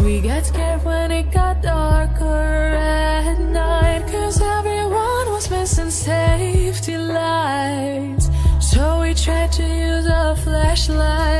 we got scared when it got darker at night. Cause everyone was missing safety lights. So we tried to use a flashlight